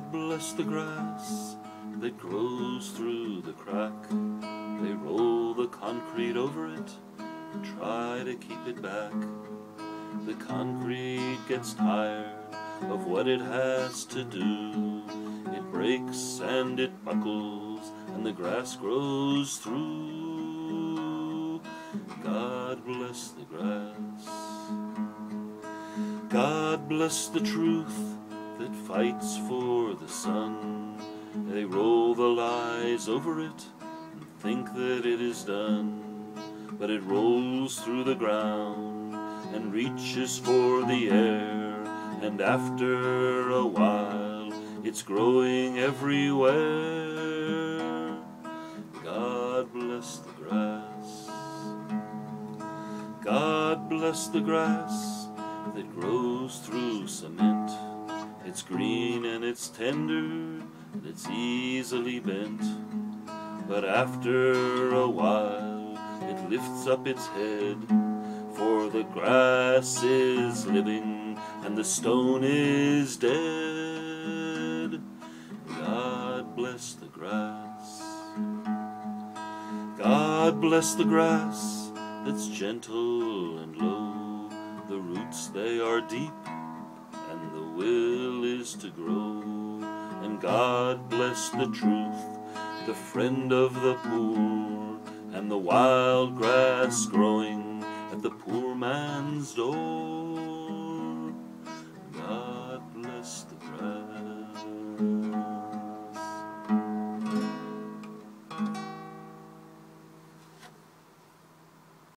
bless the grass that grows through the crack. They roll the concrete over it, try to keep it back. The concrete gets tired of what it has to do. It breaks and it buckles, and the grass grows through. God bless the grass. God bless the truth that fights for the sun. They roll the lies over it and think that it is done. But it rolls through the ground and reaches for the air. And after a while, it's growing everywhere. God bless the grass. God bless the grass that grows through cement. It's green and it's tender, and it's easily bent. But after a while, it lifts up its head, for the grass is living and the stone is dead. God bless the grass. God bless the grass that's gentle and low. The roots they are deep the will is to grow. And God bless the truth, the friend of the poor, and the wild grass growing at the poor man's door.